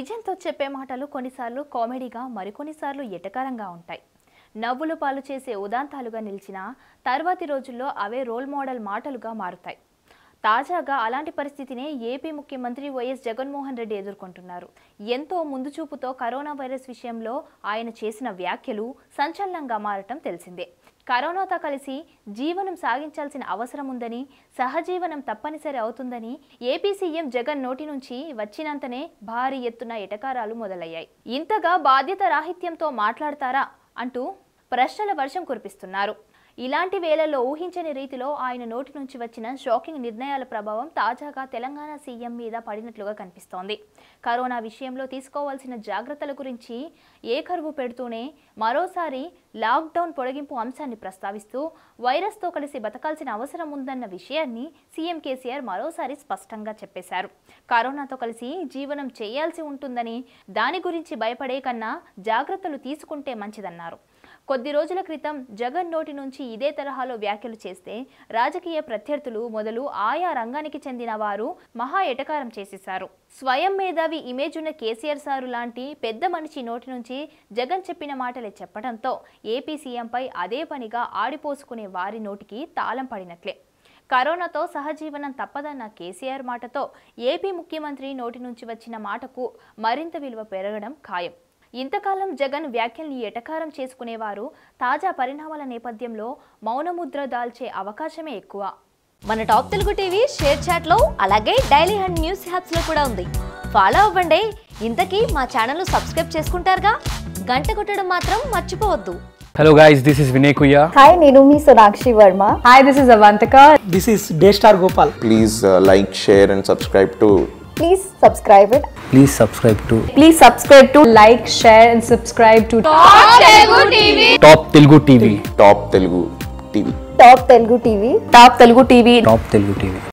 విజయంతో చెప్పే మాటలు కొన్నిసార్లు కామెడీగా మరికొన్నిసార్లు ఎటకారంగా ఉంటాయి. నవ్వులు పాలు చేసే ఉదాంతాలుగా నిలిచిన తర్వాతి రోజుల్లో అవే రోల్ మోడల్ మాటలుగా మారుతాయి. తాజాగా అలాంటి పరిస్థితినే ఏపీ ముఖ్యమంత్రి వైఎస్ జగన్మోహన్ రెడ్డి ఎదుర్కొంటున్నారు. ఎంతో ముందు చూపుతో కరోనా వైరస్ విషయంలో ఆయన చేసిన వ్యాఖ్యలు సంచలనంగా మారటం తెలిసిందే. కరోనాతో కలిసి జీవనం సాగించాల్సిన అవసరం ఉందని సహజీవనం తప్పనిసరి అవుతుందని ఏపీ సీఎం జగన్ నోటి నుంచి వచ్చినంతనే భారీ ఎత్తున ఎటకారాలు మొదలయ్యాయి. ఇంతగా బాధ్యత రాహిత్యంతో మాట్లాడతారా అంటూ ప్రశ్నల వర్షం కురిపిస్తున్నారు. ఇలాంటి వేళల్లో ఊహించని రీతిలో ఆయన నోటి నుంచి వచ్చిన షాకింగ్ నిర్ణయాల ప్రభావం తాజాగా తెలంగాణ సీఎం మీద పడినట్లుగా కనిపిస్తోంది. కరోనా విషయంలో తీసుకోవాల్సిన జాగ్రత్తల గురించి ఏకరువు పెడుతూనే మరోసారి లాక్డౌన్ పొడిగింపు అంశాన్ని ప్రస్తావిస్తూ వైరస్తో కలిసి బతకాల్సిన అవసరం ఉందన్న విషయాన్ని సీఎం కేసీఆర్ మరోసారి స్పష్టంగా చెప్పేశారు. కరోనాతో కలిసి జీవనం చేయాల్సి ఉంటుందని దాని గురించి భయపడే కన్నా జాగ్రత్తలు తీసుకుంటే మంచిదన్నారు. కొద్ది రోజుల క్రితం జగన్ నోటి నుంచి ఇదే తరహాలో వ్యాఖ్యలు చేస్తే రాజకీయ ప్రత్యర్థులు మొదలు ఆయా రంగానికి చెందిన వారు మహా ఎటకారం చేసేశారు. స్వయం మేధావి ఇమేజ్ ఉన్న కేసీఆర్ సారు లాంటి పెద్ద మనిషి నోటి నుంచి జగన్ చెప్పిన మాటలే చెప్పడంతో ఏపీ సీఎంపై అదే పనిగా ఆడిపోసుకునే వారి నోటికి తాళం పడినట్లే. కరోనాతో సహజీవనం తప్పదన్న కేసీఆర్ మాటతో ఏపీ ముఖ్యమంత్రి నోటి నుంచి వచ్చిన మాటకు మరింత విలువ పెరగడం ఖాయం. ఇంతకాలం జగన్ వ్యాఖ్యల్ని ఎటకారం చేసుకునేవారు? తాజా పరిణామాల నేపథ్యంలో మౌనముద్ర దాల్చే అవకాశమే ఎక్కువ. మన టాప్ తెలుగు టీవీ షేర్ చాట్లో అలాగే డైలీ హండ్ న్యూస్ హ్యాప్స్లో కూడా ఉంది. ఫాలో అవ్వండి. ఇంతకీ మా ఛానల్ సబ్స్క్రైబ్ చేసుకుంటారుగా? గంట కొట్టడం మాత్రం మర్చిపోవద్దు. Hello guys, this is Vinay Kuya. Hi నేను మీ Sonakshi Varma. Hi, this is Avantika. This is Daystar Gopal. please uh, like, share, and subscribe to Please subscribe it. Please subscribe to. Please subscribe to. Like, share, and subscribe to. Top Telugu TV. Top Telugu TV. Top Telugu TV. Top Telugu TV. Top Telugu TV. Top Telugu TV.